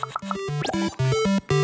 you